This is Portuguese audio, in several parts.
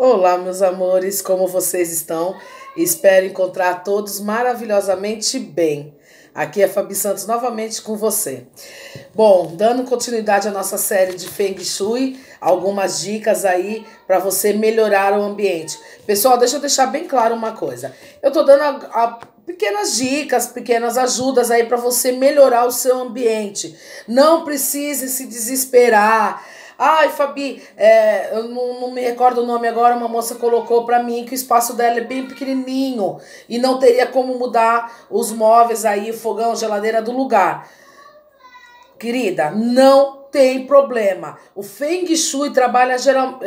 Olá, meus amores, como vocês estão? Espero encontrar todos maravilhosamente bem. Aqui é Fabi Santos novamente com você. Bom, dando continuidade à nossa série de Feng Shui, algumas dicas aí para você melhorar o ambiente. Pessoal, deixa eu deixar bem claro uma coisa. Eu tô dando a, a pequenas dicas, pequenas ajudas aí para você melhorar o seu ambiente. Não precise se desesperar Ai, Fabi, é, eu não, não, me recordo o nome agora, uma moça colocou para mim que o espaço dela é bem pequenininho e não teria como mudar os móveis aí, fogão, geladeira do lugar. Querida, não tem problema. O Feng Shui trabalha geral,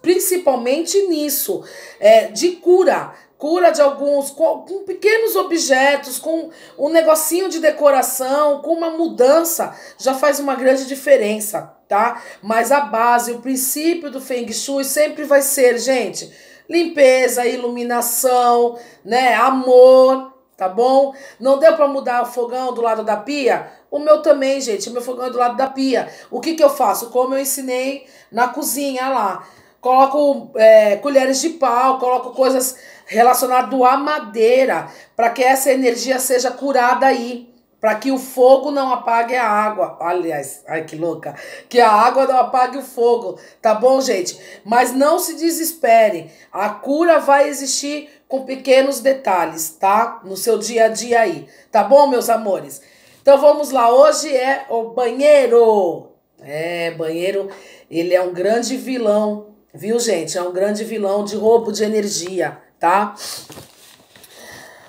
principalmente nisso, é, de cura cura de alguns, com, com, pequenos objetos, com um negocinho de decoração, com uma mudança, já faz uma grande diferença, tá? Mas a base, o princípio do Feng Shui sempre vai ser, gente, limpeza, iluminação, né? Amor, tá bom? Não deu para mudar o fogão do lado da pia? O meu também, gente, o meu fogão é do lado da pia. O que que eu faço? Como eu ensinei na cozinha lá. Coloco é, colheres de pau, coloco coisas relacionado à madeira, para que essa energia seja curada aí, para que o fogo não apague a água. Aliás, ai que louca, que a água não apague o fogo, tá bom, gente? Mas não se desespere, a cura vai existir com pequenos detalhes, tá? No seu dia a dia aí, tá bom, meus amores? Então vamos lá, hoje é o banheiro. É, banheiro, ele é um grande vilão, viu, gente? É um grande vilão de roubo de energia tá?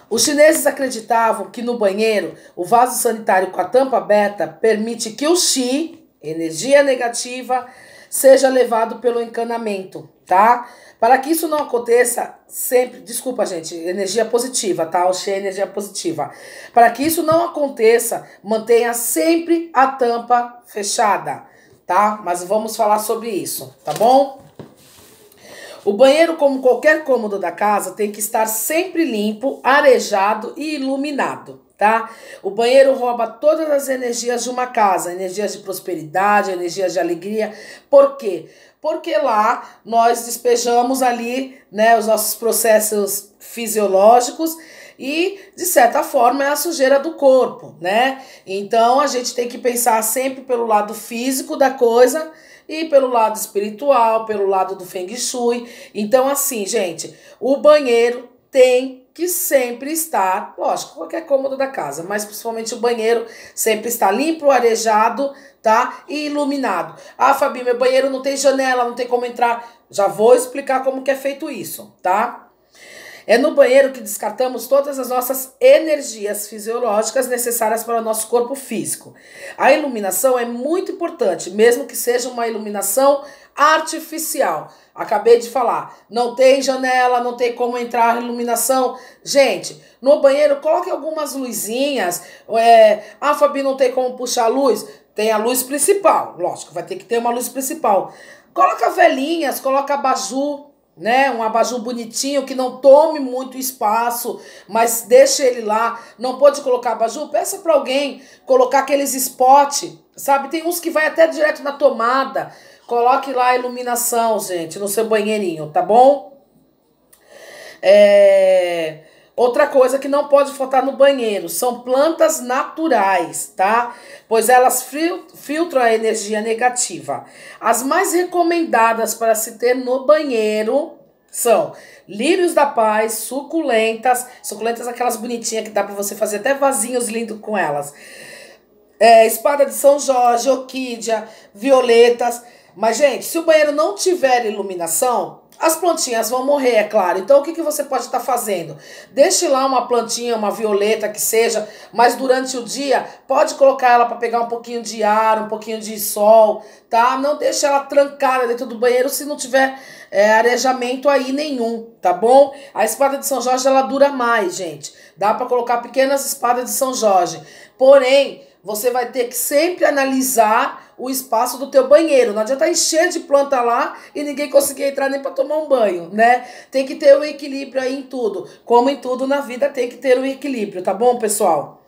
Os chineses acreditavam que no banheiro, o vaso sanitário com a tampa aberta permite que o Qi, energia negativa, seja levado pelo encanamento, tá? Para que isso não aconteça, sempre, desculpa, gente, energia positiva, tá? O Qi é energia positiva. Para que isso não aconteça, mantenha sempre a tampa fechada, tá? Mas vamos falar sobre isso, tá bom? O banheiro, como qualquer cômodo da casa, tem que estar sempre limpo, arejado e iluminado, tá? O banheiro rouba todas as energias de uma casa, energias de prosperidade, energias de alegria. Por quê? Porque lá nós despejamos ali, né, os nossos processos fisiológicos e de certa forma é a sujeira do corpo, né? Então a gente tem que pensar sempre pelo lado físico da coisa e pelo lado espiritual, pelo lado do Feng Shui. Então, assim, gente, o banheiro tem que sempre estar, lógico, qualquer cômodo da casa, mas principalmente o banheiro sempre está limpo, arejado, tá? E iluminado. Ah, Fabi, meu banheiro não tem janela, não tem como entrar. Já vou explicar como que é feito isso, tá? É no banheiro que descartamos todas as nossas energias fisiológicas necessárias para o nosso corpo físico. A iluminação é muito importante, mesmo que seja uma iluminação artificial. Acabei de falar, não tem janela, não tem como entrar iluminação. Gente, no banheiro coloque algumas luzinhas. É, ah, Fabi, não tem como puxar a luz? Tem a luz principal, lógico, vai ter que ter uma luz principal. Coloca velhinhas, coloca abajur, né? Um abajur bonitinho que não tome muito espaço, mas deixe ele lá. Não pode colocar abajur? Peça para alguém colocar aqueles spot, sabe? Tem uns que vai até direto na tomada. Coloque lá a iluminação, gente, no seu banheirinho, tá bom? É... Outra coisa que não pode faltar no banheiro são plantas naturais, tá? Pois elas filtram a energia negativa. As mais recomendadas para se ter no banheiro são lírios da paz, suculentas, suculentas aquelas bonitinhas que dá para você fazer até vasinhos lindos com elas. É, espada de São Jorge, orquídea, violetas. Mas, gente, se o banheiro não tiver iluminação, as plantinhas vão morrer, é claro. Então, o que, que você pode estar tá fazendo? Deixe lá uma plantinha, uma violeta que seja, mas durante o dia, pode colocar ela para pegar um pouquinho de ar, um pouquinho de sol, tá? Não deixe ela trancada dentro do banheiro se não tiver é, arejamento aí nenhum, tá bom? A espada de São Jorge, ela dura mais, gente. Dá para colocar pequenas espadas de São Jorge. Porém, você vai ter que sempre analisar o espaço do teu banheiro. Não adianta encher de planta lá e ninguém conseguir entrar nem para tomar um banho, né? Tem que ter o um equilíbrio aí em tudo. Como em tudo na vida tem que ter o um equilíbrio, tá bom, pessoal?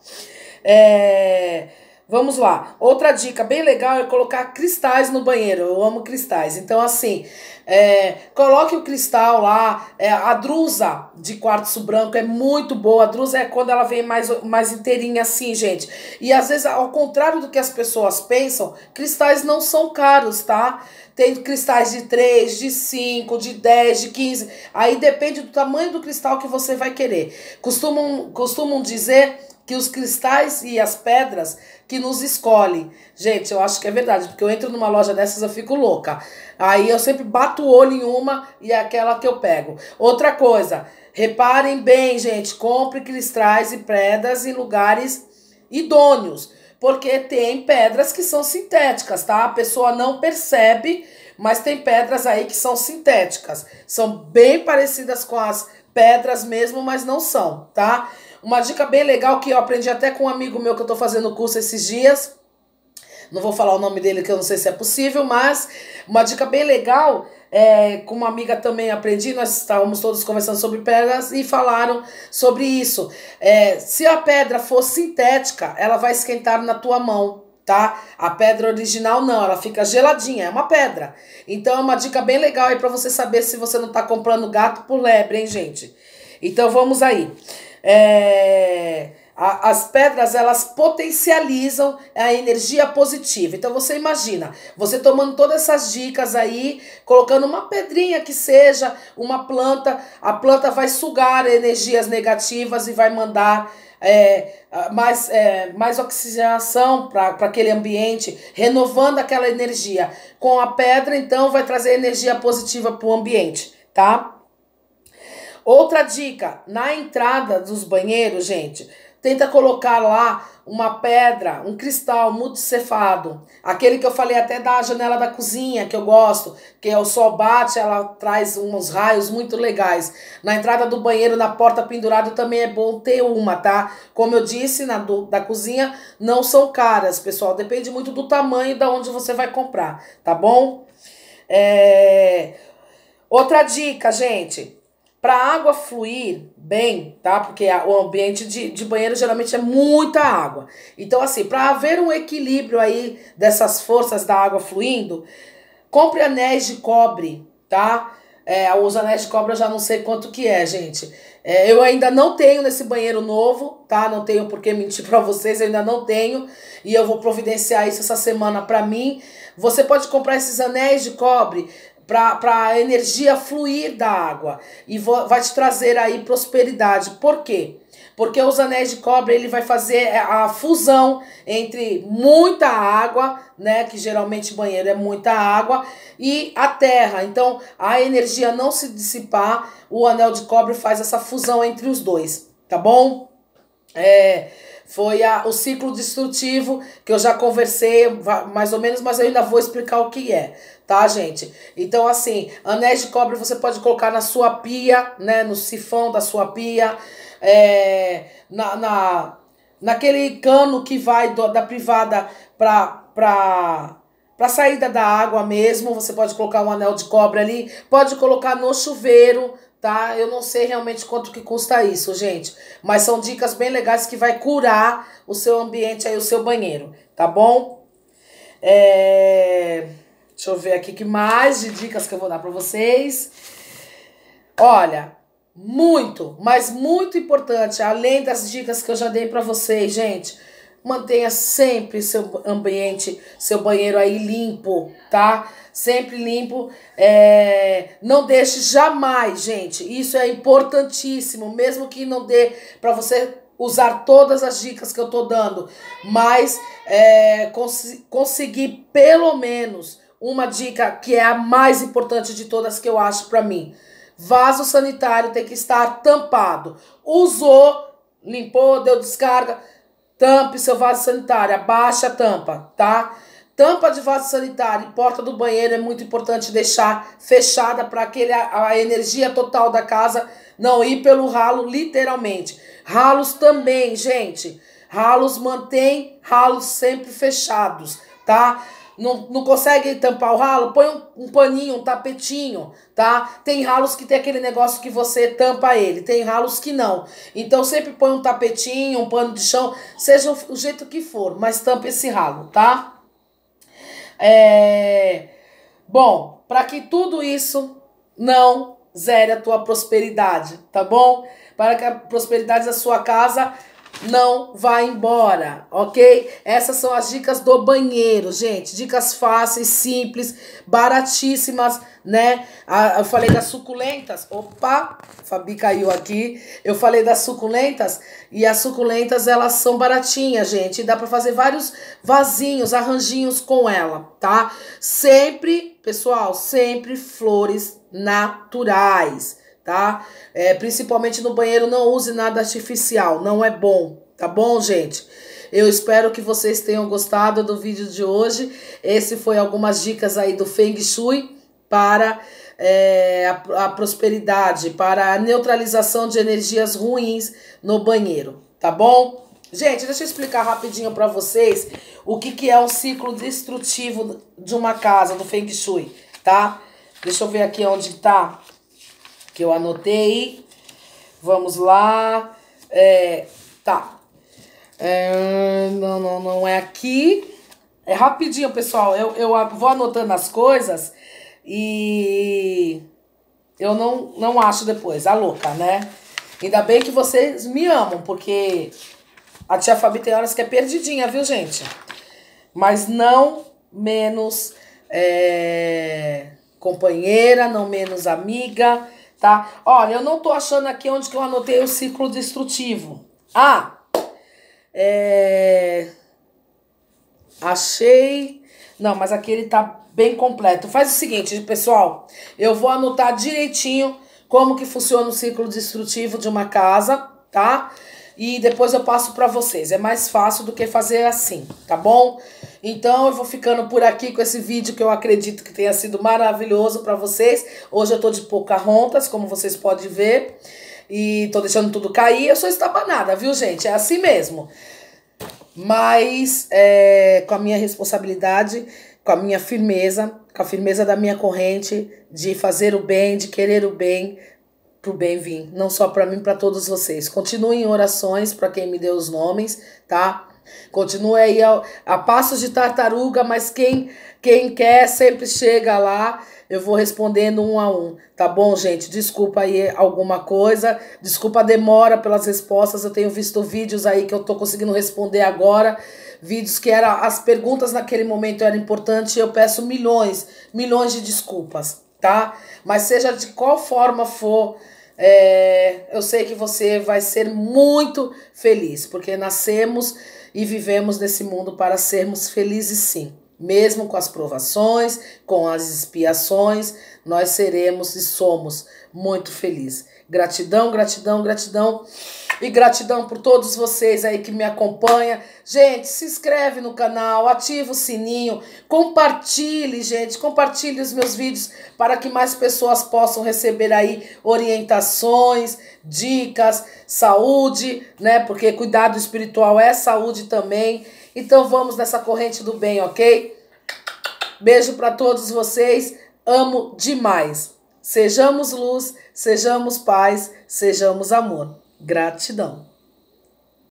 É... Vamos lá. Outra dica bem legal é colocar cristais no banheiro. Eu amo cristais. Então, assim, é, coloque o cristal lá. É, a drusa de quartzo branco é muito boa. A drusa é quando ela vem mais, mais inteirinha assim, gente. E às vezes, ao contrário do que as pessoas pensam, cristais não são caros, tá? Tem cristais de 3, de 5, de 10, de 15. Aí depende do tamanho do cristal que você vai querer. Costumam, costumam dizer que os cristais e as pedras que nos escolhem. Gente, eu acho que é verdade, porque eu entro numa loja dessas eu fico louca. Aí eu sempre bato o olho em uma e é aquela que eu pego. Outra coisa, reparem bem, gente, compre cristais e pedras em lugares idôneos, porque tem pedras que são sintéticas, tá? A pessoa não percebe, mas tem pedras aí que são sintéticas. São bem parecidas com as pedras mesmo, mas não são, tá? Uma dica bem legal que eu aprendi até com um amigo meu que eu tô fazendo curso esses dias. Não vou falar o nome dele que eu não sei se é possível, mas uma dica bem legal, é, com uma amiga também aprendi, nós estávamos todos conversando sobre pedras e falaram sobre isso. É, se a pedra for sintética, ela vai esquentar na tua mão, tá? A pedra original não, ela fica geladinha, é uma pedra. Então é uma dica bem legal aí para você saber se você não tá comprando gato por lebre, hein, gente? Então vamos aí. É, a, as pedras elas potencializam a energia positiva. Então você imagina, você tomando todas essas dicas aí, colocando uma pedrinha que seja, uma planta, a planta vai sugar energias negativas e vai mandar é, mais, é, mais oxigenação para aquele ambiente, renovando aquela energia. Com a pedra, então, vai trazer energia positiva para o ambiente, tá? Outra dica, na entrada dos banheiros, gente, tenta colocar lá uma pedra, um cristal multicefado. Aquele que eu falei até da janela da cozinha, que eu gosto, que é o sol bate, ela traz uns raios muito legais. Na entrada do banheiro, na porta pendurada, também é bom ter uma, tá? Como eu disse, na do, da cozinha, não são caras, pessoal. Depende muito do tamanho da onde você vai comprar, tá bom? É... Outra dica, gente para a água fluir bem, tá? Porque a, o ambiente de, de banheiro geralmente é muita água. Então, assim, para haver um equilíbrio aí dessas forças da água fluindo, compre anéis de cobre, tá? É, os anéis de cobre eu já não sei quanto que é, gente. É, eu ainda não tenho nesse banheiro novo, tá? Não tenho por que mentir para vocês, eu ainda não tenho. E eu vou providenciar isso essa semana para mim. Você pode comprar esses anéis de cobre para a energia fluir da água e vai te trazer aí prosperidade. Por quê? Porque os anéis de cobre ele vai fazer a fusão entre muita água, né, que geralmente banheiro é muita água, e a terra. Então, a energia não se dissipar, o anel de cobre faz essa fusão entre os dois, tá bom? É, foi a, o ciclo destrutivo que eu já conversei mais ou menos, mas eu ainda vou explicar o que é, tá, gente? Então, assim, anéis de cobre você pode colocar na sua pia, né, no sifão da sua pia, é, na, na, naquele cano que vai do, da privada para pra, pra saída da água mesmo, você pode colocar um anel de cobre ali, pode colocar no chuveiro, tá? Eu não sei realmente quanto que custa isso, gente, mas são dicas bem legais que vai curar o seu ambiente aí, o seu banheiro, tá bom? É... Deixa eu ver aqui que mais de dicas que eu vou dar para vocês. Olha, muito, mas muito importante, além das dicas que eu já dei para vocês, gente, mantenha sempre seu ambiente, seu banheiro aí limpo, tá? Sempre limpo. É, não deixe jamais, gente. Isso é importantíssimo, mesmo que não dê para você usar todas as dicas que eu tô dando, mas é, cons conseguir pelo menos uma dica que é a mais importante de todas que eu acho para mim. Vaso sanitário tem que estar tampado. Usou, limpou, deu descarga, tampe seu vaso sanitário, abaixa a tampa, tá? Tampa de vaso sanitário e porta do banheiro é muito importante deixar fechada para a, a energia total da casa não ir pelo ralo, literalmente. Ralos também, gente. Ralos mantém ralos sempre fechados, tá? Não, não consegue tampar o ralo, põe um, um, paninho, um tapetinho, tá? Tem ralos que tem aquele negócio que você tampa ele, tem ralos que não. Então sempre põe um tapetinho, um pano de chão, seja o, o jeito que for, mas tampa esse ralo, tá? É... Bom, para que tudo isso não zere a tua prosperidade, tá bom? Para que a prosperidade da sua casa não vá embora, ok? Essas são as dicas do banheiro, gente. Dicas fáceis, simples, baratíssimas, né? Eu falei das suculentas. Opa, Fabi caiu aqui. Eu falei das suculentas e as suculentas elas são baratinhas, gente. Dá para fazer vários vasinhos, arranjinhos com ela, tá? Sempre, pessoal, sempre flores naturais tá? É, principalmente no banheiro, não use nada artificial, não é bom, tá bom, gente? Eu espero que vocês tenham gostado do vídeo de hoje. Esse foi algumas dicas aí do Feng Shui para é, a, a prosperidade, para a neutralização de energias ruins no banheiro, tá bom? Gente, deixa eu explicar rapidinho para vocês o que, que é um ciclo destrutivo de uma casa, do Feng Shui, tá? Deixa eu ver aqui onde tá que eu anotei. Vamos lá. É, tá. É, não, não, não é aqui. É rapidinho, pessoal. Eu, eu vou anotando as coisas e eu não, não acho depois. A louca, né? Ainda bem que vocês me amam, porque a tia Fabi tem horas que é perdidinha, viu, gente? Mas não menos é, companheira, não menos amiga tá? Olha, eu não tô achando aqui onde que eu anotei o ciclo destrutivo. Ah, é... Achei... Não, mas aqui ele tá bem completo. Faz o seguinte, pessoal. Eu vou anotar direitinho como que funciona o ciclo destrutivo de uma casa, tá? E depois eu passo para vocês. É mais fácil do que fazer assim, tá bom? Então eu vou ficando por aqui com esse vídeo que eu acredito que tenha sido maravilhoso para vocês. Hoje eu tô de rontas, como vocês podem ver. E tô deixando tudo cair. Eu sou estabanada, viu, gente? É assim mesmo. Mas é, com a minha responsabilidade, com a minha firmeza, com a firmeza da minha corrente de fazer o bem, de querer o bem, pro bem vir, não só para mim, para todos vocês. Continuem em orações para quem me deu os nomes, tá? Continue aí a, a passos de tartaruga, mas quem, quem quer sempre chega lá. Eu vou respondendo um a um, tá bom, gente? Desculpa aí alguma coisa, desculpa a demora pelas respostas. Eu tenho visto vídeos aí que eu tô conseguindo responder agora, vídeos que era as perguntas naquele momento eram importantes. Eu peço milhões, milhões de desculpas, tá? Mas seja de qual forma for, é, eu sei que você vai ser muito feliz, porque nascemos e vivemos nesse mundo para sermos felizes sim. Mesmo com as provações, com as expiações, nós seremos e somos muito felizes. Gratidão, gratidão, gratidão. E gratidão por todos vocês aí que me acompanham. Gente, se inscreve no canal, ativa o sininho, compartilhe, gente, compartilhe os meus vídeos para que mais pessoas possam receber aí orientações, dicas, saúde, né? Porque cuidado espiritual é saúde também. Então vamos nessa corrente do bem, ok? Beijo para todos vocês. Amo demais. Sejamos luz, sejamos paz, sejamos amor. Gratidão.